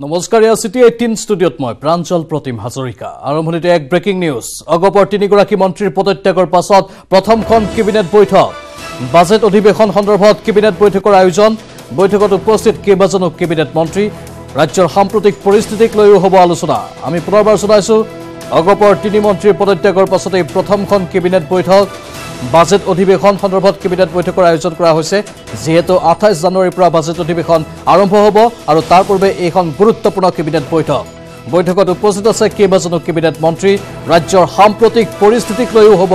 নমস্কাৰ এয়া city eighteen ষ্টুডিঅ'ত মই প্ৰাঞ্জল প্ৰতিম হাজৰিকা। আৰম্ভণিতে এক ব্ৰেকিং নিউজ অগপৰ তিনিগৰাকী মন্ত্ৰীৰ পদত্যাগৰ পাছত প্ৰথমখন কেবিনেট বৈঠক। বাজেট অধিৱেশন সন্দৰ্ভত কেবিনেট বৈঠকৰ আয়োজন। বৈঠকত উপস্থিত কেইবাজনো কেবিনেট মন্ত্ৰী। ৰাজ্যৰ সাম্প্ৰতিক পৰিস্থিতিক লৈও হ'ব আলোচনা। আমি পুনৰবাৰ জনাইছোঁ অগপৰ তিনি মন্ত্ৰীৰ পদত্যাগৰ পাছতেই প্ৰথমখন কেবিনেট বৈঠক। বাজেট অধিৱেশন সন্দৰ্ভত কেবিনেট বৈঠকৰ আয়োজন কৰা হৈছে। যিহেতু আঠাইছ জানুৱাৰীৰ পৰা বাজেট অধিৱেশন আৰম্ভ হ'ব আৰু তাৰ পূৰ্বে এইখন গুৰুত্বপূৰ্ণ কেবিনেট বৈঠক। বৈঠকত উপস্থিত আছে কেইবাজনো কেবিনেট মন্ত্ৰী। ৰাজ্যৰ সাম্প্ৰতিক পৰিস্থিতিক লৈও হ'ব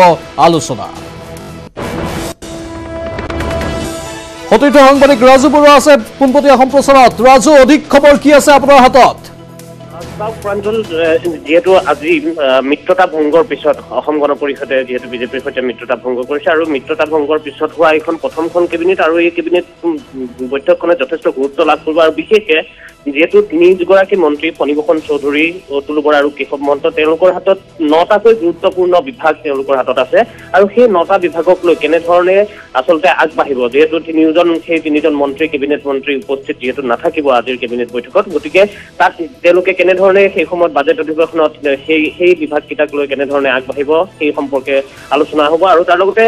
আলোচনা। সতীৰ্থ সাংবাদিক ৰাজু বৰুৱা আছে। পোনপটীয়া সম্প্ৰচাৰত। ৰাজু অধিক খবৰ কি আছে আপোনাৰ হাতত? যিহেতু আজি মিত্ৰতা ভংগৰ পিছত অসম গণ পৰিষদে যিহেতু বিজেপিৰ সৈতে মিত্ৰতা ভংগ কৰিছে আৰু মিত্ৰতা ভংগৰ পিছত হোৱা এইখন প্ৰথমখন কেবিনেট আৰু এই কেবিনেট বৈঠকখনে যথেষ্ট গুৰুত্ব লাভ কৰিব আৰু বিশেষকে যিহেতু তিনিগৰাকী মন্ত্ৰী ফণীভূষণ চৌধুৰী অতুল বৰা আৰু কেশৱ মহন্ত তেওঁলোকৰ হাতত নটাকৈ গুৰুত্বপূৰ্ণ বিভাগ তেওঁলোকৰ হাতত আছে। আৰু সেই নটা বিভাগক লৈ কেনেধৰণে আচলতে আগবাঢ়িব? যিহেতু তিনিজন সেই তিনিজন মন্ত্ৰী কেবিনেট মন্ত্ৰী উপস্থিত যিহেতু নাথাকিব আজিৰ কেবিনেট বৈঠকত। গতিকে তাত তেওঁলোকে কেনেধৰণে সেই সময়ত বাজেট অধিৱেশনত সেই সেই বিভাগকেইটাক লৈ কেনেধৰণে আগবাঢ়িব সেই সম্পৰ্কে আলোচনা হ'ব। আৰু তাৰ লগতে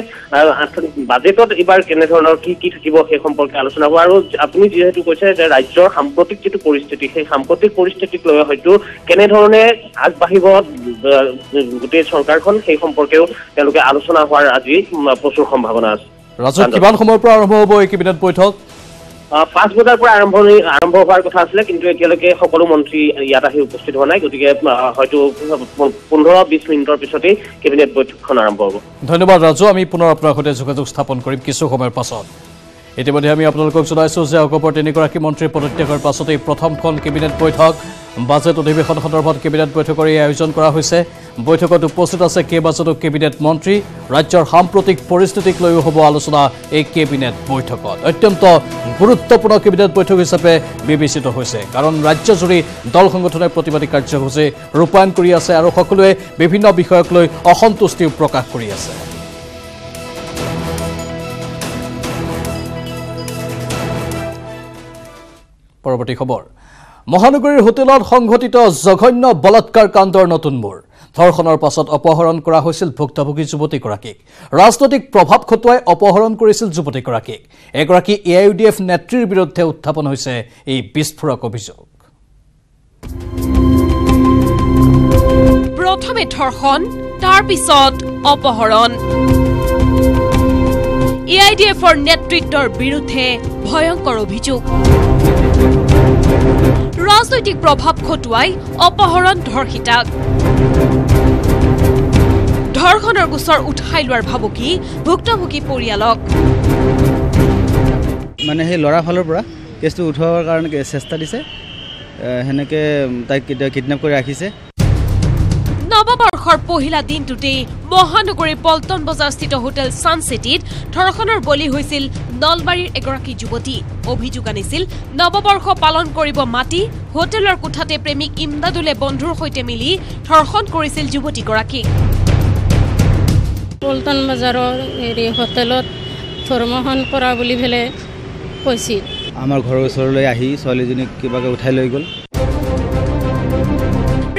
বাজেটত এইবাৰ কেনেধৰণৰ কি কি থাকিব সেই সম্পৰ্কে আলোচনা হ'ব। আৰু আপুনি যিহেতু কৈছে যে ৰাজ্যৰ সাম্প্ৰতিক যিটো পৰিস্থিতি সেই সাম্প্ৰতিক পৰিস্থিতিক লৈ হয়তো কেনেধৰণে আগবাঢ়িব গোটেই চৰকাৰখন সেই সম্পৰ্কেও তেওঁলোকে আলোচনা হোৱাৰ আজি প্ৰচুৰ সম্ভাৱনা আছে। ৰাজু কিমান সময়ৰ পৰা আৰম্ভ হ'ব এই কেবিনেট বৈঠক? পাঁচ বজাৰ পৰা আৰম্ভণি আৰম্ভ হোৱাৰ কথা আছিলে কিন্তু এতিয়ালৈকে সকলো মন্ত্ৰী ইয়াত আহি উপস্থিত হোৱা নাই গতিকে হয়তো পোন্ধৰ বিশ মিনিটৰ পিছতেই কেবিনেট বৈঠকখন আৰম্ভ হ'ব। ধন্যবাদ ৰাজু। আমি পুনৰ আপোনাৰ সৈতে যোগাযোগ স্থাপন কৰিম কিছু সময়ৰ পাছত। ইতিমধ্যে আমি আপোনালোকক জনাইছোঁ যে অকপৰ তিনিগৰাকী মন্ত্ৰীৰ পদত্যাগৰ পাছতেই প্ৰথমখন কেবিনেট বৈঠক। বাজেট অধিৱেশন সন্দৰ্ভত কেবিনেট বৈঠকৰ এই আয়োজন কৰা হৈছে। বৈঠকত উপস্থিত আছে কেইবাজনো কেবিনেট মন্ত্ৰী। ৰাজ্যৰ সাম্প্ৰতিক পৰিস্থিতিক লৈও হ'ব আলোচনা এই কেবিনেট বৈঠকত। অত্যন্ত গুৰুত্বপূৰ্ণ কেবিনেট বৈঠক হিচাপে বিবেচিত হৈছে। কাৰণ ৰাজ্যজুৰি দল সংগঠনে প্ৰতিবাদী কাৰ্যসূচী ৰূপায়ণ কৰি আছে আৰু সকলোৱে বিভিন্ন বিষয়ক লৈ অসন্তুষ্টিও প্ৰকাশ কৰি আছে। পৰৱৰ্তী খবৰ। মহানগৰীৰ হোটেলত সংঘটিত জঘন্য বলাৎকাৰ কাণ্ডৰ নতুন মূৰ ধৰ্ষণৰ পাছত অপহৰণ কৰা হৈছিল ভুক্তভোগী যুৱতীগৰাকীক। ৰাজনৈতিক প্ৰভাৱ খটুৱাই অপহৰণ কৰিছিল যুৱতীগৰাকীক। এগৰাকী A I U D F নেত্ৰীৰ বিৰুদ্ধে উত্থাপন হৈছে এই বিস্ফোৰক অভিযোগ। প্ৰথমে ধৰ্ষণ তাৰ পিছত অপহৰণ। এ আই ডি এফৰ নেতৃত্বৰ বিৰুদ্ধে ভয়ংকৰ অভিযোগ। ৰাজনৈতিক প্ৰভাৱ খটুৱাই অপহৰণ ধৰ্ষিতাক। ধৰ্ষণৰ গোচৰ উঠাই লোৱাৰ ভাবুকি ভুক্তভোগী পৰিয়ালক। মানে সেই ল'ৰা ফালৰ পৰা কেছটো উঠোৱাৰ কাৰণে চেষ্টা দিছে। সেনেকৈ তাইক কিডনেপ কৰি ৰাখিছে। নৱবৰ্ষৰ পহিলা দিনটোতেই মহানগৰীৰ পল্টন বজাৰস্থিত হোটেল ছান চিটিত ধৰ্ষণৰ বলি হৈছিল নলবাৰীৰ এগৰাকী যুৱতী। অভিযোগ আনিছিল নৱবৰ্ষ পালন কৰিব মাতি হোটেলৰ কোঠাতে প্ৰেমিক ইমদাদুলে বন্ধুৰ সৈতে মিলি ধৰ্ষণ কৰিছিল যুৱতীগৰাকীক। পল্টন বজাৰৰ হেৰি হোটেলত ধৰ্মখন কৰা বুলি পেলাই কৈছিল। আমাৰ ঘৰৰ ওচৰলৈ আহি ছোৱালীজনীক কিবাকৈ উঠাই লৈ গ'ল।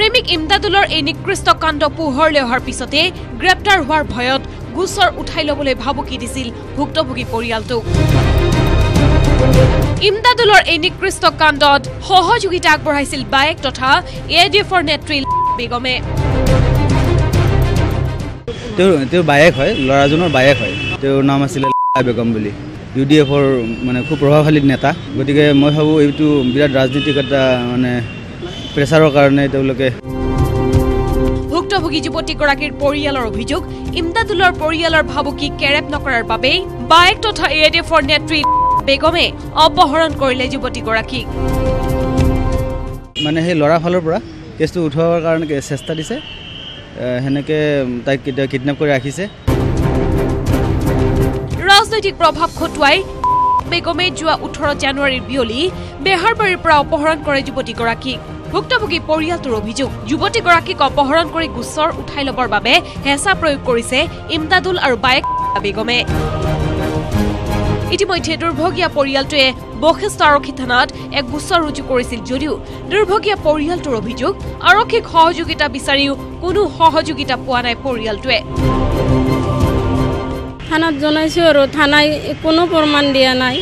প্ৰেমিক ইমদাদুলৰ এই নিকৃষ্ট কাণ্ড পোহৰলৈ অহাৰ পিছতে গ্ৰেপ্তাৰ হোৱাৰ ভয়ত গোচৰ উঠাই ল'বলৈ ভাবুকি দিছিল ভুক্তভোগী পৰিয়ালটোক ইমদাদুলৰ এই নিকৃষ্ট কাণ্ডত সহযোগিতা আগবঢ়াইছিল বায়েক তথা এ ডি এফৰ নেত্ৰী বেগমে। তেওঁৰ বায়েক হয় ল'ৰাজনৰ বায়েক হয়। তেওঁৰ নাম আছিলে বেগম বুলি। ইউ ডি এফৰ মানে খুব প্ৰভাৱশালী নেতা। গতিকে মই ভাবোঁ এইটো বিৰাট ৰাজনীতিক এটা মানে প্ৰেছাৰৰ কাৰণে তেওঁলোকে ভুক্তভোগী যুৱতীগৰাকীৰ পৰিয়ালৰ অভিযোগ ইমদাদুলৰ পৰিয়ালৰ ভাবুকি কেৰেপ নকৰাৰ বাবেই বায়েক তথা এ ডি এফৰ নেত্ৰী বেগমে অপহৰণ কৰিলে যুৱতীগৰাকীক। মানে সেই ল'ৰা ফালৰ পৰা কেছটো উঠোৱাৰ কাৰণে চেষ্টা দিছে। সেনেকৈ তাইক কিডনেপ কৰি ৰাখিছে। ৰাজনৈতিক প্ৰভাৱ খটুৱাই বেগমে যোৱা ওঠৰ জানুৱাৰীৰ বিয়লি বেহাৰবাৰীৰ পৰা অপহৰণ কৰে যুৱতীগৰাকীক। ভুক্তভোগী পৰিয়ালটোৰ অভিযোগ যুৱতীগৰাকীক অপহৰণ কৰি গোচৰ উঠাই ল'বৰ বাবে হেঁচা প্ৰয়োগ কৰিছে ইমদাদুল আৰু বায়েক বেগমে। ইতিমধ্যে দুৰ্ভগীয়া পৰিয়ালটোৱে বশিষ্ঠ আৰক্ষী থানাত এক গোচৰ ৰুজু কৰিছিল যদিও দুৰ্ভগীয়া পৰিয়ালটোৰ অভিযোগ আৰক্ষীক সহযোগিতা বিচাৰিও কোনো সহযোগিতা পোৱা নাই পৰিয়ালটোৱে। থানাত জনাইছোঁ আৰু থানাই কোনো প্ৰমাণ দিয়া নাই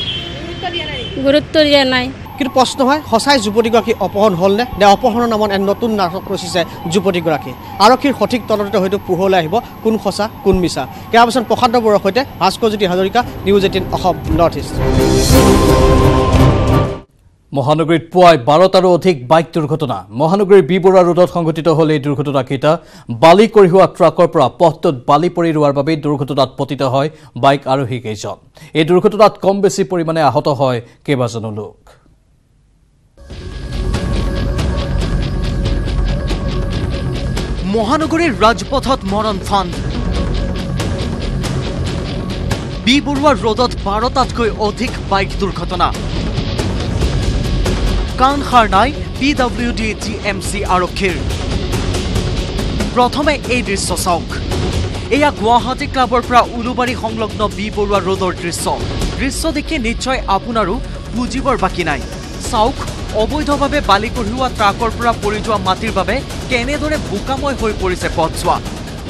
গুৰুত্ব দিয়া নাই। কিন্তু প্ৰশ্ন হয় সঁচাই যুৱতীগৰাকী অপহৰণ হ'লনে? নে অপহৰণৰ নামত এক নতুন নাটক ৰচিছে যুৱতীগৰাকী? আৰক্ষীৰ সঠিক তদন্ততে হয়তো পোহৰলৈ আহিব কোন সঁচা কোন মিছা। পাছত প্ৰশান্ত বৰুৱাৰ সৈতে Bhaskarjyoti Hazarika news eighteen Assam north east. মহানগৰীত পুৱাই বাৰটাৰো অধিক বাইক দুৰ্ঘটনা। মহানগৰীৰ বি বৰুৱা ৰোডত সংঘটিত হ'ল এই দুৰ্ঘটনাকেইটা। বালি কঢ়িওৱা ট্ৰাকৰ পৰা পথটোত বালি পৰি ৰোৱাৰ বাবেই দুৰ্ঘটনাত পতিত হয় বাইক আৰোহী কেইজন। এই দুৰ্ঘটনাত কম বেছি পৰিমাণে আহত হয় কেইবাজনো লোক। মহানগৰীৰ ৰাজপথত মৰণ ফান্দ বি বৰুৱা ৰোডত বাৰটাতকৈ অধিক বাইক দুৰ্ঘটনা। কাণ সাৰ নাই P W D G M C আৰক্ষীৰ। প্ৰথমে এই দৃশ্য চাওক। এয়া গুৱাহাটী ক্লাবৰ পৰা উলুবাৰী সংলগ্ন বি বৰুৱা ৰোডৰ দৃশ্য। দৃশ্য দেখি নিশ্চয় আপোনাৰো বুজিবৰ বাকী নাই। চাওক অবৈধভাৱে বালি কঢ়িওৱা ট্ৰাকৰ পৰা পৰি যোৱা মাটিৰ বাবে কেনেদৰে বোকাময় হৈ পৰিছে পথছোৱা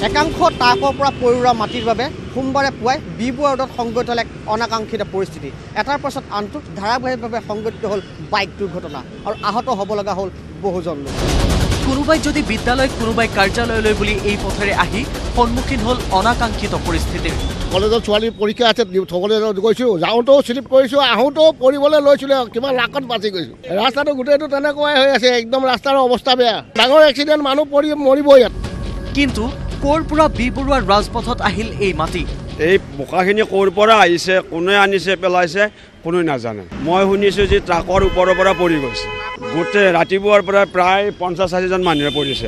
একাংশ ট্ৰাকৰ পৰা পৰি ৰোৱা মাটিৰ বাবে সোমবাৰে পুৱাই বি বৰুৱা ৰোডত সংঘটিত হ'ল এক অনাকাংক্ষিত পৰিস্থিতি। এটাৰ পাছত আনটো ধাৰাবাহিকভাৱে সংঘটিত হ'ল বাইক দুৰ্ঘটনা আৰু আহত হ'ব লগা হ'ল বহুজন লোক। কোনোবাই যদি বিদ্যালয় কোনোবাই কাৰ্যালয়লৈ বুলি এই পথেৰে আহি সন্মুখীন হ'ল অনাকাংক্ষিত পৰিস্থিতিৰ কলেজত ছোৱালীৰ পৰীক্ষা আছে কলেজত গৈছোঁ। যাওঁতেও শ্লিপ কৰিছোঁ আহোঁতেও পৰিবলৈ লৈছিলোঁ কিমান লাকত বাচি গৈছোঁ। ৰাস্তাটো গোটেইটো তেনেকুৱাই হৈ আছে একদম ৰাস্তাৰ অৱস্থা বেয়া। ডাঙৰ এক্সিডেণ্ট মানুহ পৰি মৰিব ইয়াত। কিন্তু ক'ৰ পৰা বি বৰুৱাৰ ৰাজপথত আহিল এই মাটি? এই বোকাখিনি ক'ৰ পৰা আহিছে কোনে আনিছে পেলাইছে কোনেও নাজানে। মই শুনিছোঁ যে ট্ৰাকৰ ওপৰৰ পৰা পৰি গৈছে। গোটেই ৰাতিপুৱাৰ পৰা প্ৰায় পঞ্চাছ ষাঠিজন মানুহে পৰিছে।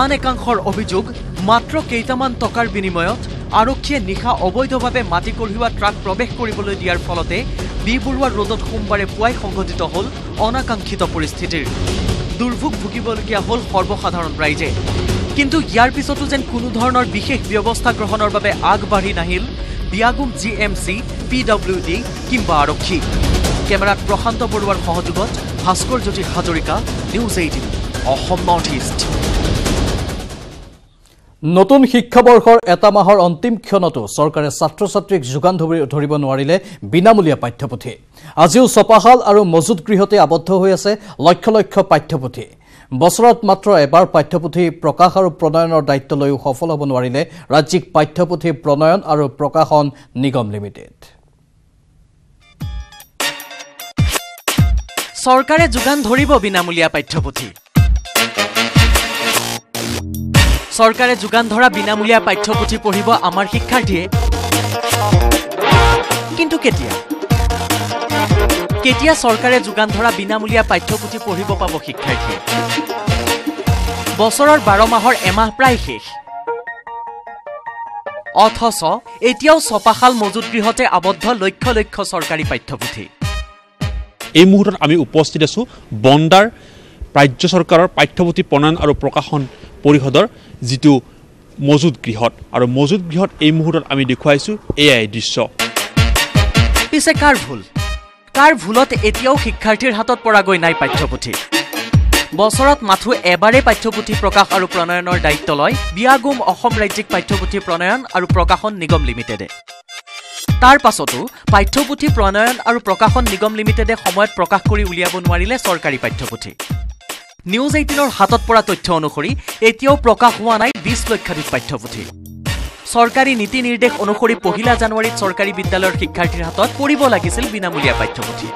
আন একাংশৰ অভিযোগ মাত্ৰ কেইটামান টকাৰ বিনিময়ত আৰক্ষীয়ে নিশা অবৈধভাৱে মাটি কঢ়িওৱা ট্ৰাক প্ৰৱেশ কৰিবলৈ দিয়াৰ ফলতে বি বৰুৱা ৰোডত সোমবাৰে পুৱাই সংঘটিত হ'ল অনাকাংক্ষিত পৰিস্থিতিৰ। দুৰ্ভোগ ভুগিবলগীয়া হ'ল সৰ্বসাধাৰণ ৰাইজে। কিন্তু ইয়াৰ পিছতো যেন কোনো ধৰণৰ বিশেষ ব্যৱস্থা গ্ৰহণৰ বাবে আগবাঢ়ি নাহিল বিয়াগুম G M C P W D কিম্বা আৰক্ষী। কেমেৰাত প্ৰশান্ত বৰুৱাৰ সহযোগত Bhaskar Jyoti Hazarika news eighteen Assam north east. নতুন শিক্ষাবৰ্ষৰ এটা মাহৰ অন্তিম ক্ষণতো চৰকাৰে ছাত্ৰ ছাত্ৰীক যোগান ধৰি ধৰিব নোৱাৰিলে বিনামূলীয়া পাঠ্যপুথি। আজিও ছপাশাল আৰু মজুত গৃহতে আবদ্ধ হৈ আছে লক্ষ লক্ষ পাঠ্যপুথি। বছৰত মাত্ৰ এবাৰ পাঠ্যপুথি প্ৰকাশ আৰু প্ৰণয়নৰ দায়িত্ব লৈও সফল হ'ব নোৱাৰিলে ৰাজ্যিক পাঠ্যপুথি প্ৰণয়ন আৰু প্ৰকাশন নিগম লিমিটেড। চৰকাৰে যোগান ধৰিব বিনামূলীয়া পাঠ্যপুথি। চৰকাৰে যোগান ধৰা বিনামূলীয়া পাঠ্যপুথি পঢ়িব আমাৰ শিক্ষাৰ্থীয়ে। কিন্তু কেতিয়া? কেতিয়া চৰকাৰে যোগান ধৰা বিনামূলীয়া পাঠ্যপুথি পঢ়িব পাব শিক্ষাৰ্থীয়ে? বছৰৰ বাৰ মাহৰ এমাহ প্ৰায় শেষ। অথচ এতিয়াও ছপাশাল মজুত গৃহতে আবদ্ধ লক্ষ লক্ষ চৰকাৰী পাঠ্যপুথি। এই মুহূৰ্তত আমি উপস্থিত আছোঁ বণ্ডাৰ ৰাজ্য চৰকাৰৰ পাঠ্যপুথি প্ৰণয়ন আৰু প্ৰকাশন পৰিষদৰ যিটো মজুত গৃহত। আৰু মজুত গৃহত এই মুহূৰ্তত আমি দেখুৱাইছোঁ এয়াই দৃশ্য। পিছে কাৰ ভুল? কাৰ ভুলত এতিয়াও শিক্ষাৰ্থীৰ হাতত পৰাগৈ নাই পাঠ্যপুথি? বছৰত মাথো এবাৰেই পাঠ্যপুথি প্ৰকাশ আৰু প্ৰণয়নৰ দায়িত্ব লয় বিয়াগুম অসম ৰাজ্যিক পাঠ্যপুথি প্ৰণয়ন আৰু প্ৰকাশন নিগম লিমিটেডে। তাৰ পাছতো পাঠ্যপুথি প্ৰণয়ন আৰু প্ৰকাশন নিগম লিমিটেডে সময়ত প্ৰকাশ কৰি উলিয়াব নোৱাৰিলে চৰকাৰী পাঠ্যপুথি। নিউজ এইটিনৰ হাতত পৰা তথ্য অনুসৰি এতিয়াও প্ৰকাশ হোৱা নাই বিছ লক্ষাধিক পাঠ্যপুথি। চৰকাৰী নীতি নিৰ্দেশ অনুসৰি পহিলা জানুৱাৰীত চৰকাৰী বিদ্যালয়ৰ শিক্ষাৰ্থীৰ হাতত পৰিব লাগিছিল বিনামূলীয়া পাঠ্যপুথি।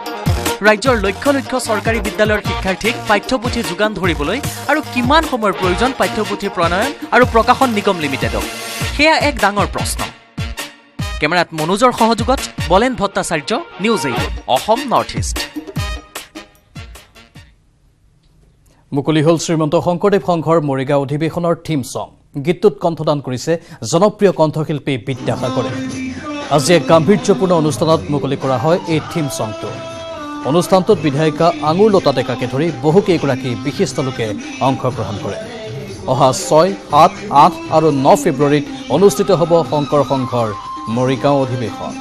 ৰাজ্যৰ লক্ষ লক্ষ চৰকাৰী বিদ্যালয়ৰ শিক্ষাৰ্থীক পাঠ্যপুথি যোগান ধৰিবলৈ আৰু কিমান সময়ৰ প্ৰয়োজন পাঠ্যপুথি প্ৰণয়ন আৰু প্ৰকাশন নিগম লিমিটেডক? সেয়া এক ডাঙৰ প্ৰশ্ন। কেমেৰাত মনোজৰ সহযোগত Bolen Bhattacharya news eight Assam north east. মুকলি হ'ল শ্ৰীমন্ত শংকৰদেৱ সংঘৰ মৰিগাঁও অধিৱেশনৰ থিম ছং গীতটোত কণ্ঠদান কৰিছে জনপ্ৰিয় কণ্ঠশিল্পী বিদ্যাসাগৰে। আজি এক গাম্ভীৰ্যপূৰ্ণ অনুষ্ঠানত মুকলি কৰা হয় এই থিম ছংটো অনুষ্ঠানটোত বিধায়িকা আঙুৰলতা ডেকাকে ধৰি বহুকেইগৰাকী বিশিষ্ট লোকে অংশগ্ৰহণ কৰে। অহা ছয় সাত আঠ আৰু ন ফেব্ৰুৱাৰীত অনুষ্ঠিত হ'ব শংকৰ সংঘৰ মৰিগাঁও অধিৱেশন।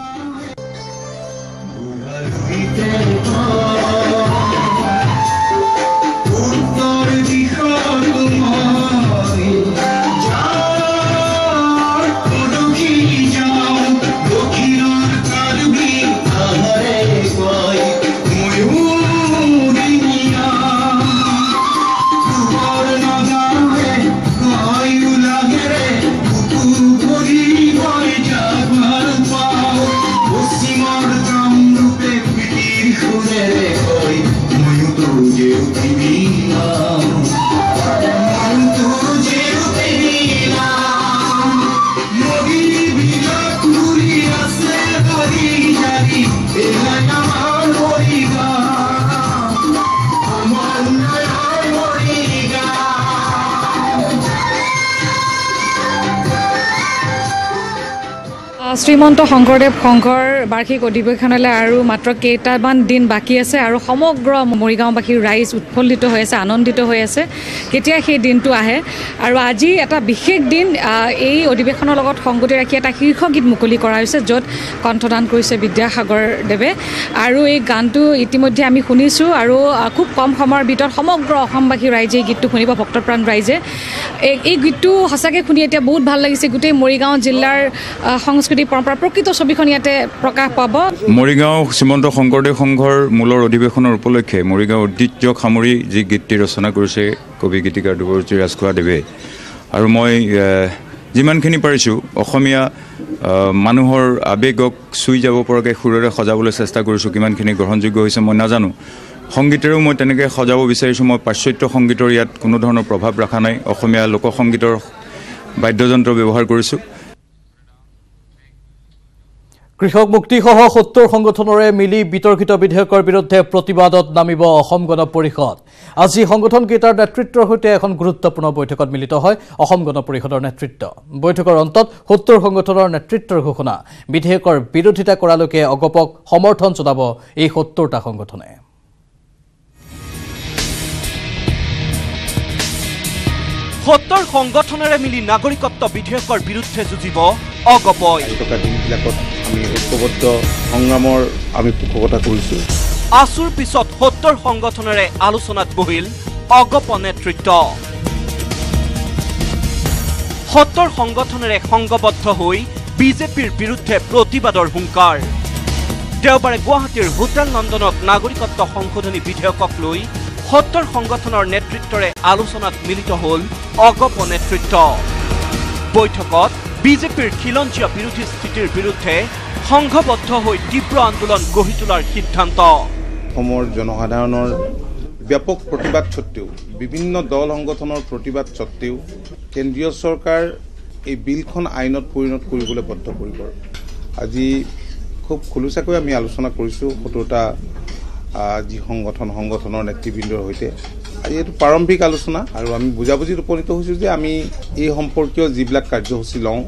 শ্ৰীমন্ত শংকৰদেৱ সংঘৰ বাৰ্ষিক অধিৱেশনলৈ আৰু মাত্ৰ কেইটামান দিন বাকী আছে আৰু সমগ্ৰ মৰিগাঁওবাসীৰ ৰাইজ উৎফুল্লিত হৈ আছে আনন্দিত হৈ আছে। কেতিয়া সেই দিনটো আহে? আৰু আজি এটা বিশেষ দিন এই অধিৱেশনৰ লগত সংগতি ৰাখি এটা শীৰ্ষ গীত মুকলি কৰা হৈছে য'ত কণ্ঠদান কৰিছে বিদ্যাসাগৰ দেৱে। আৰু এই গানটো ইতিমধ্যে আমি শুনিছোঁ আৰু খুব কম সময়ৰ ভিতৰত সমগ্ৰ অসমবাসী ৰাইজে এই গীতটো শুনিব ভক্তপ্ৰাণ ৰাইজে। এই গীতটো সঁচাকৈ শুনি এতিয়া বহুত ভাল লাগিছে। গোটেই মৰিগাঁও জিলাৰ সংস্কৃতি পৰম্পৰা প্ৰকৃত ছবিখন ইয়াতে প্ৰকাশ পাব। মৰিগাঁও শ্ৰীমন্ত শংকৰদেৱ সংঘৰ মূলৰ অধিৱেশনৰ উপলক্ষে মৰিগাঁও ঐতিহ্যক সামৰি যি গীতটি ৰচনা কৰিছে কবি গীতিকাৰ দুবৰজী ৰাজখোৱাদেৱে আৰু মই যিমানখিনি পাৰিছোঁ অসমীয়া মানুহৰ আৱেগক চুই যাব পৰাকৈ সুৰেৰে সজাবলৈ চেষ্টা কৰিছোঁ কিমানখিনি গ্ৰহণযোগ্য হৈছে মই নাজানো। সংগীতেৰেও মই তেনেকৈ সজাব বিচাৰিছোঁ মই পাশ্চাত্য সংগীতৰ ইয়াত কোনো ধৰণৰ প্ৰভাৱ ৰখা নাই। অসমীয়া লোকসংগীতৰ বাদ্যযন্ত্ৰ ব্যৱহাৰ কৰিছোঁ। কৃষক মুক্তিসহ সত্তৰ সংগঠনৰে মিলি বিতৰ্কিত বিধেয়কৰ বিৰুদ্ধে প্ৰতিবাদত নামিব অসম গণ পৰিষদ। আজি সংগঠনকেইটাৰ নেতৃত্বৰ সৈতে এখন গুৰুত্বপূৰ্ণ বৈঠকত মিলিত হয় অসম গণ পৰিষদৰ নেতৃত্ব। বৈঠকৰ অন্তত সত্তৰ সংগঠনৰ নেতৃত্বৰ ঘোষণা। বিধেয়কৰ বিৰোধিতা কৰালৈকে অগপক সমৰ্থন জনাব এই সত্তৰটা সংগঠনে। সত্তৰ সংগঠনেৰে মিলি নাগৰিকত্ব বিধেয়কৰ বিৰুদ্ধে যুঁজিব অগপই থকা দিনবিলাকত আমি ঐক্যবদ্ধ সংগ্ৰামৰ আমি পোষকতা কৰিছোঁ। আছুৰ পিছত সত্তৰ সংগঠনেৰে আলোচনাত বহিল অগপ নেতৃত্ব। সত্তৰ সংগঠনেৰে সংঘবদ্ধ হৈ বিজেপিৰ বিৰুদ্ধে প্ৰতিবাদৰ হুংকাৰ। দেওবাৰে গুৱাহাটীৰ হোটেল নন্দনত নাগৰিকত্ব সংশোধনী বিধেয়কক লৈ সত্তৰ সংগঠনৰ নেতৃত্বৰে আলোচনাত মিলিত হ'ল অগপ নেতৃত্ব। বৈঠকত বিজেপিৰ খিলঞ্জীয়া বিৰোধী স্থিতিৰ বিৰুদ্ধে সংঘবদ্ধ হৈ তীব্ৰ আন্দোলন গঢ়ি তোলাৰ সিদ্ধান্ত। অসমৰ জনসাধাৰণৰ ব্যাপক প্ৰতিবাদ স্বত্বেও বিভিন্ন দল সংগঠনৰ প্ৰতিবাদ স্বত্বেও কেন্দ্ৰীয় চৰকাৰ এই বিলখন আইনত পৰিণত কৰিবলৈ বদ্ধপৰিকৰ। আজি খুব খোলোচাকৈ আমি আলোচনা কৰিছোঁ সত্তৰটা যি সংগঠন সংগঠনৰ নেতৃবৃন্দৰ সৈতে। এইটো প্ৰাৰম্ভিক আলোচনা আৰু আমি বুজাবুজিত উপনীত হৈছোঁ যে আমি এই সম্পৰ্কীয় যিবিলাক কাৰ্যসূচী লওঁ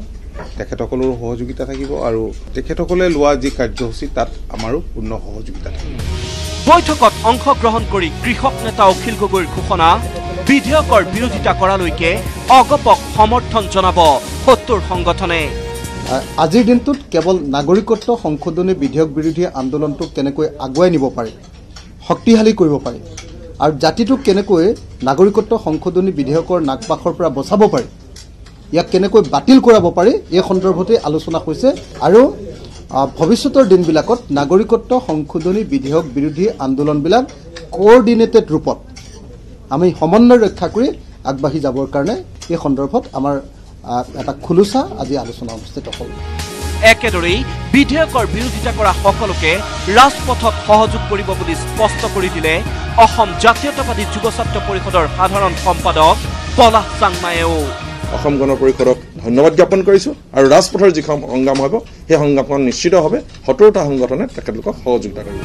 তেখেতসকলৰো সহযোগিতা থাকিব আৰু তেখেতসকলে লোৱা যি কাৰ্যসূচী তাত আমাৰো পূৰ্ণ সহযোগিতা থাকিব। বৈঠকত অংশগ্ৰহণ কৰি কৃষক নেতা অখিল গগৈৰ ঘোষণা বিধেয়কৰ বিৰোধিতা কৰালৈকে অগপক সমৰ্থন জনাব সত্তৰ সংগঠনে। আজিৰ দিনটোত কেৱল নাগৰিকত্ব সংশোধনী বিধেয়ক বিৰোধী আন্দোলনটোক কেনেকৈ আগুৱাই নিব পাৰি শক্তিশালী কৰিব পাৰি আৰু জাতিটোক কেনেকৈ নাগৰিকত্ব সংশোধনী বিধেয়কৰ নাগপাশৰ পৰা বচাব পাৰি ইয়াক কেনেকৈ বাতিল কৰাব পাৰি এই সন্দৰ্ভতে আলোচনা হৈছে। আৰু ভৱিষ্যতৰ দিনবিলাকত নাগৰিকত্ব সংশোধনী বিধেয়ক বিৰোধী আন্দোলনবিলাক কোঅৰ্ডিনেটেড ৰূপত আমি সমন্বয় ৰক্ষা কৰি আগবাঢ়ি যাবৰ কাৰণে এই সন্দৰ্ভত আমাৰ এটা খোলোচা আজি আলোচনা অনুষ্ঠিত হ'ল। একেদৰেই বিধেয়কৰ বিৰোধিতা কৰা সকলোকে ৰাজপথত সহযোগ কৰিব বুলি স্পষ্ট কৰি দিলে অসম জাতীয়তাবাদী যুৱ ছাত্ৰ পৰিষদৰ সাধাৰণ সম্পাদক পলাশ চাংমায়েও। অসম গণ পৰিষদক ধন্যবাদ জ্ঞাপন কৰিছোঁ আৰু ৰাজপথৰ যিখন সংগ্ৰাম হ'ব সেই সংগ্ৰামখন নিশ্চিতভাৱে সত্তৰটা সংগঠনে তেখেতলোকক সহযোগিতা কৰিব।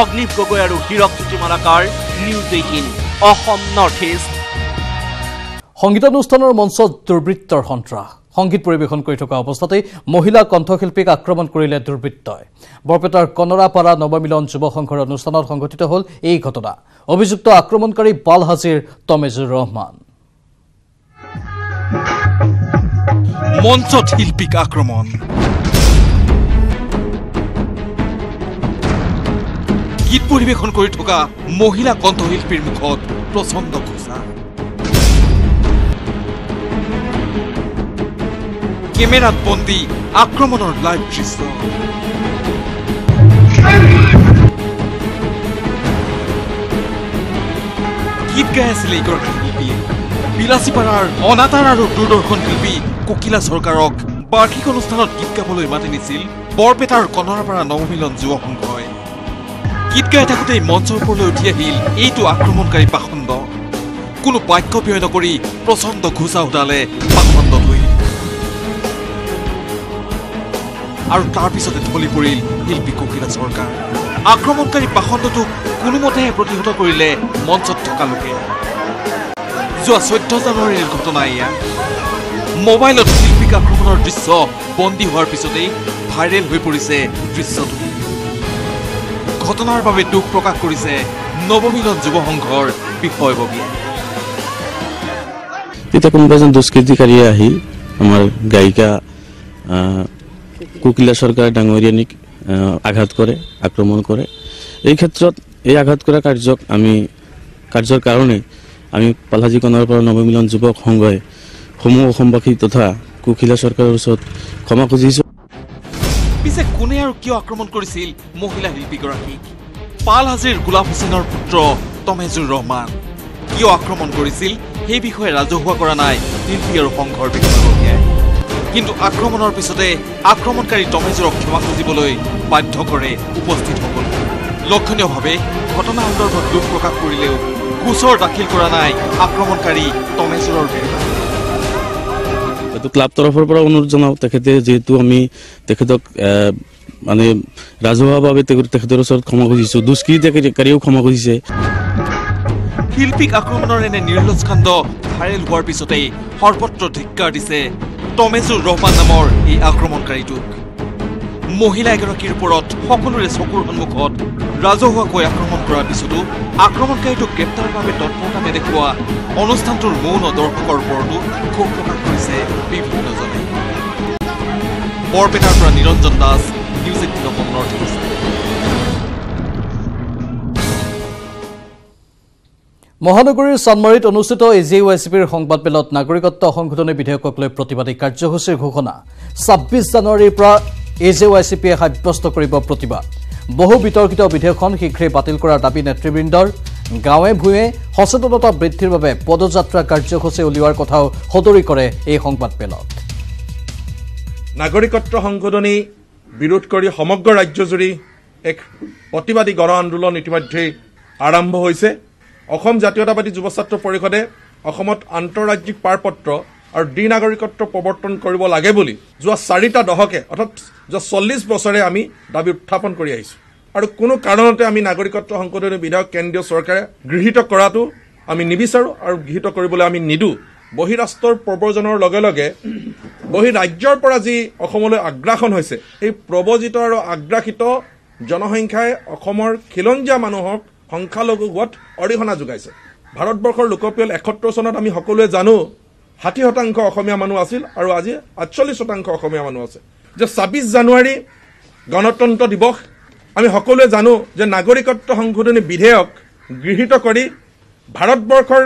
অগ্নিপ গগৈ আৰু Hirakjyoti Malakar news eighteen Assam north east. সংগীতানুষ্ঠানৰ মঞ্চত দুৰ্বৃত্তৰ সন্ত্ৰাস। সংগীত পৰিৱেশন কৰি থকা অৱস্থাতেই মহিলা কণ্ঠশিল্পীক আক্ৰমণ কৰিলে দুৰ্বৃত্তই। বৰপেটাৰ কনৰাপাৰা নৱমিলন যুৱ সংঘৰ অনুষ্ঠানত সংঘটিত হ'ল এই ঘটনা। অভিযুক্ত আক্ৰমণকাৰী বালহাজীৰ তমেজুৰ ৰহমান। মঞ্চত শিল্পীক আক্ৰমণ। গীত পৰিৱেশন কৰি থকা মহিলা কণ্ঠশিল্পীৰ মুখত প্ৰচণ্ড খোচা কেমেৰাত বন্দী আক্ৰমণৰ লাইভ দৃশ্য গীত গাই আছিলে এইগৰাকী শিল্পীয়ে বিলাচীপাৰাৰ অনাতাঁৰ আৰু দূৰদৰ্শন শিল্পী ককিলা চৰকাৰক বাৰ্ষিক অনুষ্ঠানত গীত গাবলৈ মাতি নিছিল বৰপেটাৰ কনৰাপাৰা নৱমিলন যুৱ সংঘই গীত গাই থাকোঁতেই মঞ্চৰ ওপৰলৈ উঠি আহিল এইটো আক্ৰমণকাৰী পাখণ্ড কোনো বাক্য ব্যয় নকৰি প্ৰচণ্ড ঘোচা উঠালে পাখণ্ডলৈ আৰু তাৰ পিছতে ঢলি পৰিল শিল্পী ককিলা চৰকাৰ। আক্ৰমণকাৰী পাখণ্ডটোক কোনোমতেহে প্ৰতিহত কৰিলে মঞ্চত থকা লোকে। যোৱা চৈধ্য জানুৱাৰীৰ ঘটনা এয়া। মোবাইলত শিল্পীক আক্ৰমণৰ দৃশ্য বন্দী হোৱাৰ পিছতেই ভাইৰেল হৈ পৰিছে দৃশ্যটো। ঘটনাৰ বাবে দুখ প্ৰকাশ কৰিছে নৱমিলন যুৱ সংঘৰ বিষয়ববীয়াই তেতিয়া কোনোবা এজন দুষ্কৃতিকাৰীয়ে আহি আমাৰ গায়িকা কুকিলা চৰকাৰ ডাঙৰীয়ানীক আঘাত কৰে আক্ৰমণ কৰে। এই ক্ষেত্ৰত এই আঘাত কৰা কাৰ্যক আমি কাৰ্যৰ কাৰণে আমি পালাজী কণাৰ পৰা নৱমিলন যুৱক সংঘই সমূহ অসমবাসী তথা কুকিলা চৰকাৰৰ ওচৰত ক্ষমা খুজিছোঁ। পিছে কোনে আৰু কিয় আক্ৰমণ কৰিছিল? মহিলা শিল্পীগৰাকীক। পাল হাজিৰ গোলাপ হুছেইনৰ পুত্ৰ তমেজুৰ ৰহমান। কিয় আক্ৰমণ কৰিছিল? সেই বিষয়ে ৰাজহুৱা কৰা নাই শিল্পী আৰু সংঘৰ বিষয়ববীয়াই। কিন্তু আক্ৰমণৰ পিছতে আক্ৰমণকাৰী তমেজুৰক ক্ষমা খুজিবলৈ বাধ্য কৰে উপস্থিতসকল লক্ষণীয়ভাৱে ঘটনা সন্দৰ্ভত দুখ প্ৰকাশ কৰিলেও গোচৰ দাখিল কৰা নাই আক্ৰমণকাৰী তমেজুৰৰ বিৰুদ্ধে। এইটো ক্লাব তৰফৰ পৰা অনুৰোধ জনাওঁ তেখেতে যিহেতু আমি তেখেতক মানে ৰাজহুৱাভাৱে তেখেত- তেখেতৰ ওচৰত ক্ষমা খুজিছোঁ দুষ্কৃতিকাৰীয়েও ক্ষমা খুজিছে। শিল্পীক আক্ৰমণৰ এনে নিৰ্লজ কাণ্ড ভাইৰেল হোৱাৰ পিছতেই সৰ্বত্ৰ ধিক্কাৰ দিছে তমেজুৰ ৰহমান নামৰ এই আক্ৰমণকাৰীটোক মহিলা এগৰাকীৰ ওপৰত সকলোৰে চকুৰ সন্মুখত ৰাজহুৱাকৈ আক্ৰমণ কৰাৰ পিছতো আক্ৰমণকাৰীটোক গ্ৰেপ্তাৰৰ বাবে তৎপৰতা নেদেখুওৱা অনুষ্ঠানটোৰ মৌন দৰ্শকৰ ওপৰতো ক্ষোভ প্ৰকাশ কৰিছে বিভিন্নজনে বৰপেটাৰ পৰা নিৰঞ্জন দাস নিউজ এইটিন অসমৰ অধিক মহানগৰীৰ চানমাৰীত অনুষ্ঠিত এ জে ৱাই চি পিৰ সংবাদমেলত নাগৰিকত্ব সংশোধনী বিধেয়কক লৈ প্ৰতিবাদী কাৰ্যসূচীৰ ঘোষণা। ছাব্বিছ জানুৱাৰীৰ পৰা এ জে ৱাই চি পিয়ে সাব্যস্ত কৰিব প্ৰতিবাদ। বহু বিতৰ্কিত বিধেয়কখন শীঘ্ৰেই বাতিল কৰাৰ দাবী নেতৃবৃন্দৰ। গাঁৱে ভূঞে সচেতনতা বৃদ্ধিৰ বাবে পদযাত্ৰা কাৰ্যসূচী উলিওৱাৰ কথাও সদৰি কৰে এই সংবাদমেলত নাগৰিকত্ব সংশোধনী বিৰোধ কৰি সমগ্ৰ ৰাজ্যজুৰি এক প্ৰতিবাদী গণ আন্দোলন ইতিমধ্যেই আৰম্ভ হৈছে। অসম জাতীয়তাবাদী যুৱ ছাত্ৰ পৰিষদে অসমত আন্তঃৰাজ্যিক পাৰপত্ৰ আৰু দ্বি নাগৰিকত্ব প্ৰৱৰ্তন কৰিব লাগে বুলি যোৱা চাৰিটা দশকে অৰ্থাৎ যোৱা চল্লিছ বছৰে আমি দাবী উত্থাপন কৰি আহিছোঁ। আৰু কোনো কাৰণতে আমি নাগৰিকত্ব সংশোধনী বিধেয়ক কেন্দ্ৰীয় চৰকাৰে গৃহীত কৰাটো আমি নিবিচাৰোঁ আৰু গৃহীত কৰিবলৈ আমি নিদোঁ। বহিৰাষ্ট্ৰৰ প্ৰব্ৰজনৰ লগে লগে বহি ৰাজ্যৰ পৰা যি অসমলৈ আগ্ৰাসন হৈছে এই প্ৰৱজিত আৰু আগ্ৰাসিত জনসংখ্যাই অসমৰ খিলঞ্জীয়া মানুহক সংখ্যালঘু হোৱাত অৰিহণা যোগাইছে। ভাৰতবৰ্ষৰ লোকপিয়ল এসত্তৰ চনত আমি সকলোৱে জানো ষাঠি শতাংশ অসমীয়া মানুহ আছিল আৰু আজি আঠচল্লিছ শতাংশ অসমীয়া মানুহ আছে। যে ছাব্বিছ জানুৱাৰী গণতন্ত্ৰ দিৱস আমি সকলোৱে জানো যে নাগৰিকত্ব সংশোধনী বিধেয়ক গৃহীত কৰি ভাৰতবৰ্ষৰ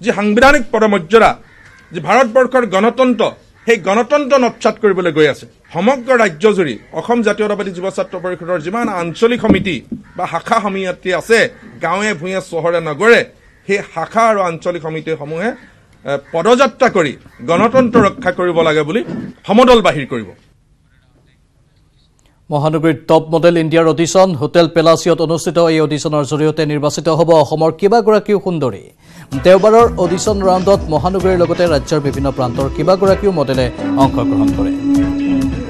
যি সাংবিধানিক পদমৰ্যাদা যি ভাৰতবৰ্ষৰ গণতন্ত্ৰ সেই গণতন্ত্ৰ নৎসাত কৰিবলৈ গৈ আছে। সমগ্ৰ ৰাজ্যজুৰি অসম জাতীয়তাবাদী যুৱ ছাত্ৰ পৰিষদৰ যিমান আঞ্চলিক সমিতি বা শাখা সমিতি আছে গাঁৱে ভূঞে চহৰে নগৰে সেই শাখা আৰু আঞ্চলিক সমিতিসমূহে পদযাত্ৰা কৰি গণতন্ত্ৰ ৰক্ষা কৰিব লাগে বুলি সমদল বাহিৰ কৰিব। মহানগৰীৰ টপ মডেল ইণ্ডিয়াৰ অডিশ্যন হোটেল পেলাচিয়ত অনুষ্ঠিত এই অডিশ্যনৰ জৰিয়তে নিৰ্বাচিত হ'ব অসমৰ কেইবাগৰাকীও সুন্দৰী। দেওবাৰৰ অডিশ্যন ৰাউণ্ডত মহানগৰীৰ লগতে ৰাজ্যৰ বিভিন্ন প্ৰান্তৰ কেইবাগৰাকীও মডেলে অংশগ্ৰহণ কৰে।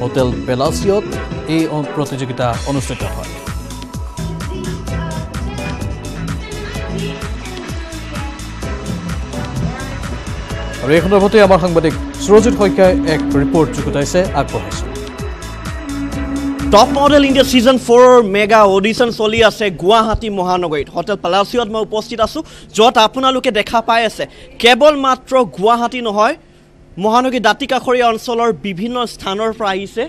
হোটেল পেলাচিয়ত এই প্ৰতিযোগিতা অনুষ্ঠিত হয়। আৰু এই সন্দৰ্ভতে আমাৰ সাংবাদিক সুৰজিৎ শইকীয়াই এক ৰিপৰ্ট যুগুতাইছে আগবঢ়াইছে। টপ মডেল ইণ্ডিয়া ছিজন ফ'ৰৰ মেগা অডিশ্যন চলি আছে গুৱাহাটী মহানগৰীত। হোটেল পালাচিয়ত মই উপস্থিত আছোঁ য'ত আপোনালোকে দেখা পাই আছে। কেৱল মাত্ৰ গুৱাহাটী নহয় মহানগৰী দাঁতিকাষৰীয়া অঞ্চলৰ বিভিন্ন স্থানৰ পৰা আহিছে।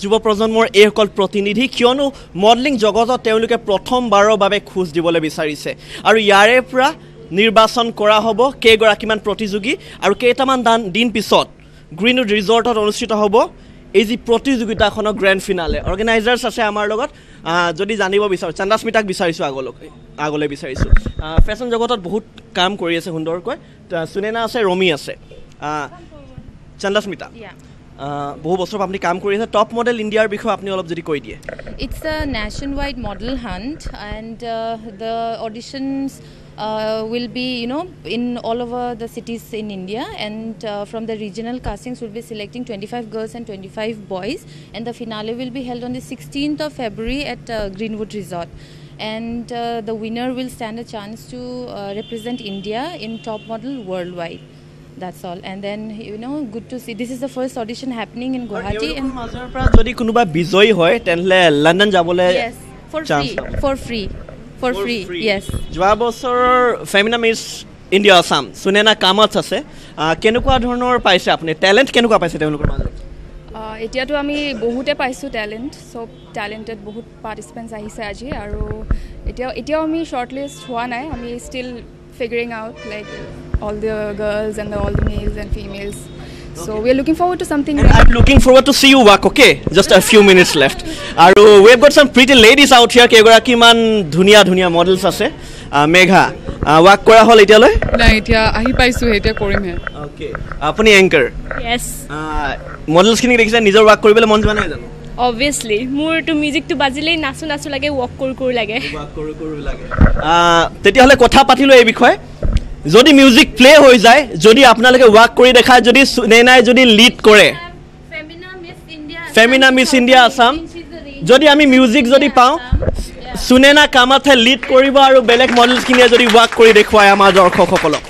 যুৱ প্ৰজন্মৰ এইসকল প্ৰতিনিধি কিয়নো মডেলিং জগতত তেওঁলোকে প্ৰথমবাৰৰ বাবে খোজ দিবলৈ বিচাৰিছে। আৰু ইয়াৰে পৰা নিৰ্বাচন কৰা হ'ব কেইগৰাকীমান প্ৰতিযোগী আৰু কেইটামান দান দিন পিছত। গ্ৰীণউড ৰিজৰ্টত অনুষ্ঠিত হ'ব। এই যি প্ৰতিযোগিতাখনৰ গ্ৰেণ্ড ফিনালে অৰ্গেনাইজাৰ্ছ আছে আমাৰ লগত। যদি জানিব বিচাৰোঁ চন্দাস্মিতাক বিচাৰিছোঁ আগলৈ আগলৈ বিচাৰিছোঁ। ফেশ্বন জগতত বহুত কাম কৰি আছে সুন্দৰকৈ। সুনেনা আছে ৰমি আছে। চন্দাস্মিতা বহু বছৰ পৰা আপুনি কাম কৰি আছে। টপ মডেল ইণ্ডিয়াৰ বিষয়ে আপুনি অলপ যদি কৈ দিয়ে। It's a nationwide model hunt, and uh, the auditions uh, will be, you know, in all over the cities in India. And uh, from the regional castings, we'll be selecting 25 girls and 25 boys. And the finale will be held on the 16th of February at uh, Greenwood Resort. And uh, the winner will stand a chance to uh, represent India in top model worldwide. That's all. And then, you know, good to see. This is the first audition happening in Guwahati. And মাজৰ পৰা যদি কোনোবা বিজয়ী হয় তেনেহ'লে London যাবলৈ Yes, for chance free. পাব। For free. For, free. Yes. যোৱা বছৰৰ Femina Miss India Assam Sunena কামত আছে কেনেকুৱা ধৰণৰ পাইছে আপুনি টেলেণ্ট কেনেকুৱা পাইছে তেওঁলোকৰ মাজত এতিয়াতো আমি বহুতে পাইছোঁ টেলেণ্ট চব টেলেণ্টেড বহুত পাৰ্টিচিপেণ্টছ আহিছে আজি আৰু এতিয়াও এতিয়াও আমি শ্বৰ্ট লিষ্ট হোৱা নাই আমি still figuring out like all the girls and all the males and females so' we are looking forward to something I'm looking forward to see you work, okay? Just a few minutes left. আৰু we have got some pretty ladies out here. কেইগৰাকীমান ধুনীয়া ধুনীয়া medals আছে আহ, Megha walk কৰা হ'ল এতিয়ালৈ নাই এতিয়া আহি পাইছোঁ এতিয়া কৰিমহে অ'কে আপুনি এংকাৰ য়েছ মডেলছখিনিক দেখিছে নিজৰ ৱাক কৰিবলৈ মন যোৱা নাই জানো অবভিয়াছলি মোৰতো মিউজিকটো বাজিলেই নাচো নাচো লাগে ৱক কৰোঁ কৰোঁ লাগে তেতিয়াহ'লে কথা পাতিলোঁ এই বিষয়ে যদি মিউজিক প্লে হৈ যায় যদি আপোনালোকে ৱাক কৰি দেখায় যদি নেনাই যদি লিড কৰে। ফেমিনা মিছ ইণ্ডিয়া আছাম যদি আমি মিউজিক যদি পাওঁ সুনেনা কামাথে লিড কৰিব আৰু বেলেগ মডেলছখিনিয়ে যদি ৱাক কৰি দেখুৱায় আমাৰ দৰ্শকসকলক।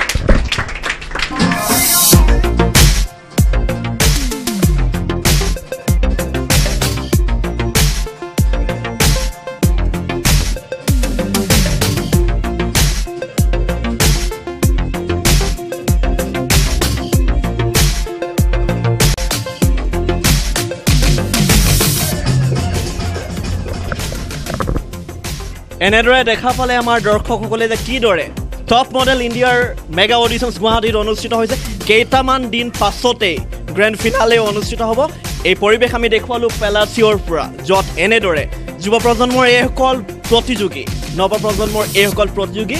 এনেদৰে দেখা পালে আমাৰ দৰ্শকসকলে যে কিদৰে টপ মডেল ইণ্ডিয়াৰ মেগা অডিশ্যনছ গুৱাহাটীত অনুষ্ঠিত হৈছে। কেইটামান দিন পাছতেই গ্ৰেণ্ড ফিনালে অনুষ্ঠিত হ'ব। এই পৰিৱেশ আমি দেখুৱালোঁ পেলাচিঅ'ৰ পৰা য'ত এনেদৰে যুৱ প্ৰজন্মৰ এইসকল প্ৰতিযোগী নৱপ্ৰজন্মৰ এইসকল প্ৰতিযোগী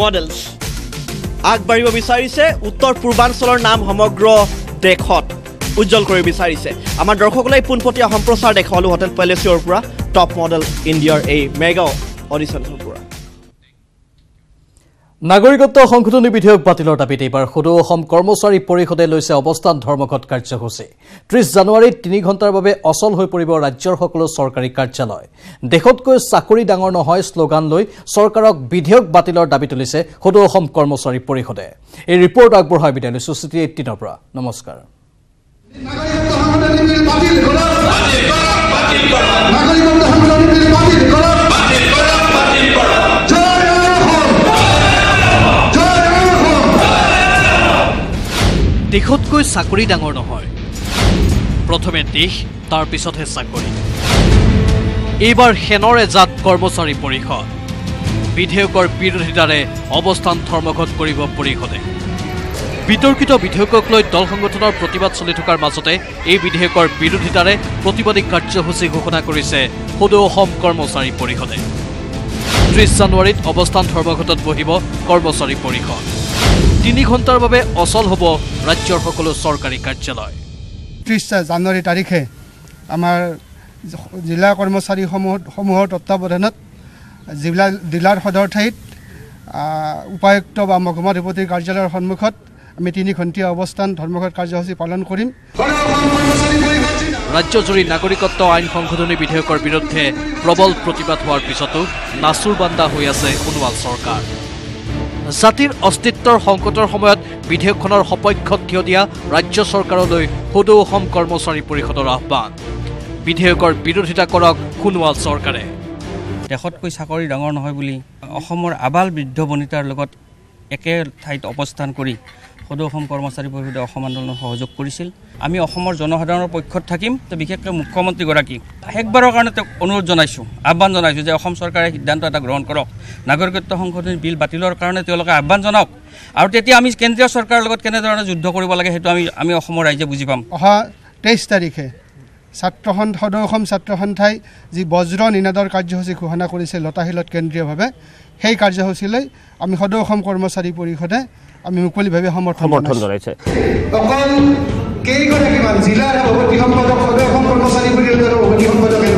মডেলছ আগবাঢ়িব বিচাৰিছে। উত্তৰ পূৰ্বাঞ্চলৰ নাম সমগ্ৰ দেশত উজ্জ্বল কৰিব বিচাৰিছে। আমাৰ দৰ্শকলৈ পোনপটীয়া সম্প্ৰচাৰ দেখুৱালোঁ হোটেল পেলেচিঅ'ৰ পৰা টপ মডেল ইণ্ডিয়াৰ এই মেগা নাগৰিকত্ব সংশোধনী বিধেয়ক বাতিলৰ দাবীত এইবাৰ সদৌ অসম কৰ্মচাৰী পৰিষদে লৈছে অৱস্থান ধৰ্মঘট কাৰ্যসূচী। ত্ৰিছ জানুৱাৰীত তিনি ঘণ্টাৰ বাবে অচল হৈ পৰিব ৰাজ্যৰ সকলো চৰকাৰী কাৰ্যালয়। দেশতকৈ চাকৰি ডাঙৰ নহয় শ্লোগান লৈ চৰকাৰক বিধেয়ক বাতিলৰ দাবী তুলিছে সদৌ অসম কৰ্মচাৰী পৰিষদে। এই ৰিপৰ্ট আগবঢ়াই বিদায় লৈছো চিটি এইটিনৰ পৰা। নমস্কাৰ। দেশতকৈ চাকৰি ডাঙৰ নহয়। প্ৰথমে দেশ তাৰ পিছতহে চাকৰি। এইবাৰ সেনৰ এজাত কৰ্মচাৰী পৰিষদ। বিধেয়কৰ বিৰোধিতাৰে অৱস্থান ধৰ্মঘট কৰিব পৰিষদে। বিতৰ্কিত বিধেয়কক লৈ দল সংগঠনৰ প্ৰতিবাদ চলি থকাৰ মাজতে এই বিধেয়কৰ বিৰোধিতাৰে প্ৰতিবাদী কাৰ্যসূচী ঘোষণা কৰিছে সদৌ অসম কৰ্মচাৰী পৰিষদে। ত্ৰিছ জানুৱাৰীত অৱস্থান ধৰ্মঘটত বহিব কৰ্মচাৰী পৰিষদ। তিনি ঘণ্টাৰ বাবে অচল হ'ব ৰাজ্যৰ সকলো চৰকাৰী কাৰ্যালয়। ত্ৰিছ জানুৱাৰী তাৰিখে আমাৰ জিলা কৰ্মচাৰীসমূহ সমূহৰ তত্বাৱধানত জিলা জিলাৰ সদৰ ঠাইত উপায়ুক্ত বা মহকুমাধিপতিৰ কাৰ্যালয়ৰ সন্মুখত আমি তিনি ঘণ্টীয়া অৱস্থান ধৰ্মঘট কাৰ্যসূচী পালন কৰিম। ৰাজ্যজুৰি নাগৰিকত্ব আইন সংশোধনী বিধেয়কৰ বিৰুদ্ধে প্ৰবল প্ৰতিবাদ হোৱাৰ পিছতো নাচুৰ বান্দা হৈ আছে সোণোৱাল চৰকাৰ। জাতিৰ অস্তিত্বৰ সংকটৰ সময়ত বিধেয়কখনৰ সপক্ষত থিয় দিয়া ৰাজ্য চৰকাৰলৈ সদৌ অসম কৰ্মচাৰী পৰিষদৰ আহ্বান। বিধেয়কৰ বিৰোধিতা কৰক সোণোৱাল চৰকাৰে। দেশতকৈ চাকৰি ডাঙৰ নহয় বুলি অসমৰ আবাল বৃদ্ধ বনিতাৰ লগত একে ঠাইত অৱস্থান কৰি সদৌ অসম কৰ্মচাৰী পৰিষদে অসম আন্দোলনত সহযোগ কৰিছিল। আমি অসমৰ জনসাধাৰণৰ পক্ষত থাকিম তো বিশেষকৈ মুখ্যমন্ত্ৰীগৰাকী। শেষবাৰৰ কাৰণে তেওঁক অনুৰোধ জনাইছোঁ আহ্বান জনাইছোঁ যে অসম চৰকাৰে সিদ্ধান্ত এটা গ্ৰহণ কৰক। নাগৰিকত্ব সংশোধনী বিল বাতিলৰ কাৰণে তেওঁলোকে আহ্বান জনাওক। আৰু তেতিয়া আমি কেন্দ্ৰীয় চৰকাৰৰ লগত কেনেধৰণে যুদ্ধ কৰিব লাগে সেইটো আমি আমি অসমৰ ৰাইজে বুজি পাম। অহা তেইছ তাৰিখে ছাত্ৰ সন্থ সদৌ অসম ছাত্ৰ সন্থাই যি বজ্ৰ নিনাদৰ কাৰ্যসূচী ঘোষণা কৰিছে লতাশিলত কেন্দ্ৰীয়ভাৱে সেই কাৰ্যসূচীলৈ আমি সদৌ অসম কৰ্মচাৰী পৰিষদে আমি মুকলিভাৱে সমৰ্থন সমৰ্থন জনাইছোঁ। অকল কেইগৰাকী মান জিলাৰ সভাপতি সম্পাদক সদৌ অসম কৰ্মচাৰী পৰিষদৰ সভাপতি সম্পাদকে